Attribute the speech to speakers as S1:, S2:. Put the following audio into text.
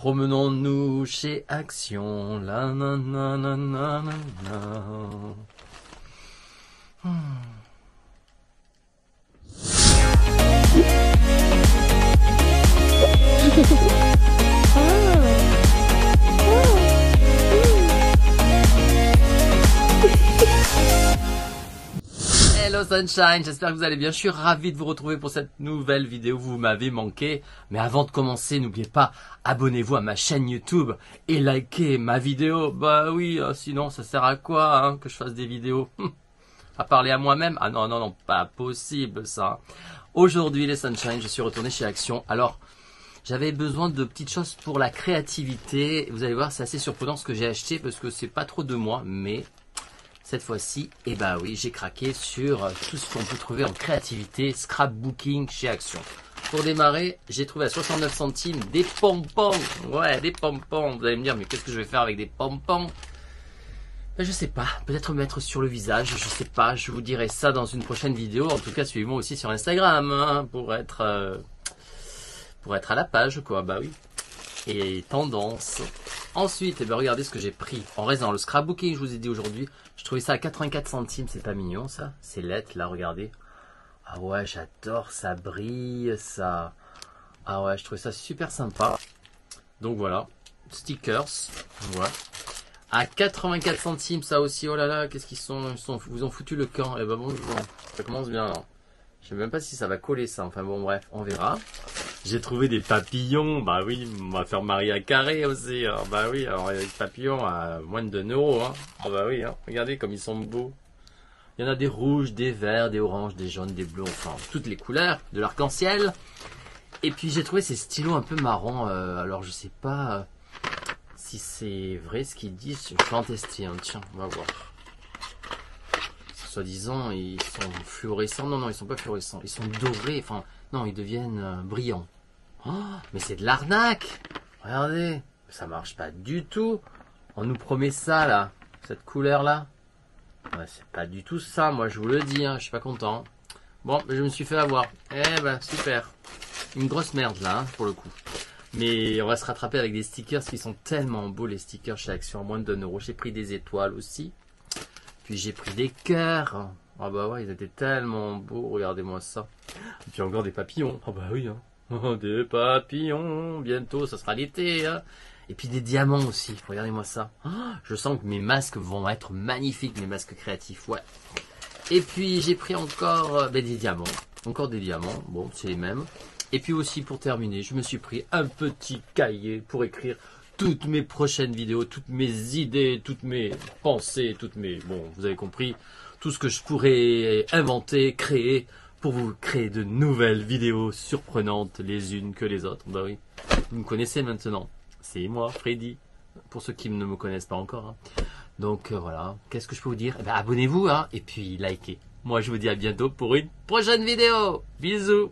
S1: Promenons-nous chez Action. La na na na Hello Sunshine, j'espère que vous allez bien. Je suis ravi de vous retrouver pour cette nouvelle vidéo. Vous m'avez manqué. Mais avant de commencer, n'oubliez pas, abonnez-vous à ma chaîne YouTube et likez ma vidéo. Bah oui, euh, sinon ça sert à quoi hein, que je fasse des vidéos? À parler à moi-même? Ah non, non, non, pas possible ça. Aujourd'hui les Sunshine, je suis retourné chez Action. Alors, j'avais besoin de petites choses pour la créativité. Vous allez voir, c'est assez surprenant ce que j'ai acheté parce que c'est pas trop de moi, mais cette fois-ci, eh ben oui, j'ai craqué sur euh, tout ce qu'on peut trouver en créativité, scrapbooking chez Action. Pour démarrer, j'ai trouvé à 69 centimes des pompons. Ouais, des pompons. Vous allez me dire, mais qu'est-ce que je vais faire avec des pompons ben, Je sais pas. Peut-être me mettre sur le visage. Je sais pas. Je vous dirai ça dans une prochaine vidéo. En tout cas, suivez-moi aussi sur Instagram hein, pour être euh, pour être à la page, quoi. Bah oui. Et tendance. Ensuite, eh ben, regardez ce que j'ai pris en raison. Le scrapbooking, je vous ai dit aujourd'hui, je trouvais ça à 84 centimes, c'est pas mignon ça C'est lettres là, regardez. Ah ouais, j'adore, ça brille, ça... Ah ouais, je trouvais ça super sympa. Donc voilà, stickers, voilà. À 84 centimes, ça aussi, oh là là, qu'est-ce qu'ils sont, ils sont, vous ont foutu le camp. Eh ben bon, ça commence bien. Je sais même pas si ça va coller ça, enfin bon bref, on verra. J'ai trouvé des papillons, bah oui, on va faire Maria Carré aussi. Alors, bah oui, alors des papillons à moins de 2 euros. Hein. Ah bah oui, hein. regardez comme ils sont beaux. Il y en a des rouges, des verts, des oranges, des jaunes, des bleus, enfin toutes les couleurs de l'arc-en-ciel. Et puis j'ai trouvé ces stylos un peu marrons. Euh, alors je sais pas euh, si c'est vrai ce qu'ils disent. Je vais en tester. Tiens, on va voir. Soi-disant, ils sont fluorescents. Non, non, ils sont pas fluorescents. Ils sont dorés. Enfin, non, ils deviennent euh, brillants. Oh, mais c'est de l'arnaque Regardez, ça marche pas du tout. On nous promet ça là, cette couleur là. Ouais, c'est pas du tout ça, moi je vous le dis, hein, je suis pas content. Bon, je me suis fait avoir. Eh ben super. Une grosse merde là, hein, pour le coup. Mais on va se rattraper avec des stickers qui sont tellement beaux les stickers chez Action, moins de 2 euros. J'ai pris des étoiles aussi. Puis j'ai pris des cœurs. Ah bah ouais, ils étaient tellement beaux, regardez-moi ça. Et puis encore des papillons. Ah bah oui, hein. des papillons, bientôt, ça sera l'été. Hein. Et puis des diamants aussi, regardez-moi ça. Je sens que mes masques vont être magnifiques, mes masques créatifs, ouais. Et puis j'ai pris encore euh, ben, des diamants, encore des diamants, bon c'est les mêmes. Et puis aussi pour terminer, je me suis pris un petit cahier pour écrire toutes mes prochaines vidéos, toutes mes idées, toutes mes pensées, toutes mes... Bon, vous avez compris, tout ce que je pourrais inventer, créer pour vous créer de nouvelles vidéos surprenantes les unes que les autres. Bah oui, vous me connaissez maintenant. C'est moi, Freddy, pour ceux qui ne me connaissent pas encore. Hein. Donc euh, voilà, qu'est-ce que je peux vous dire? Eh ben, Abonnez-vous hein, et puis likez. Moi je vous dis à bientôt pour une prochaine vidéo. Bisous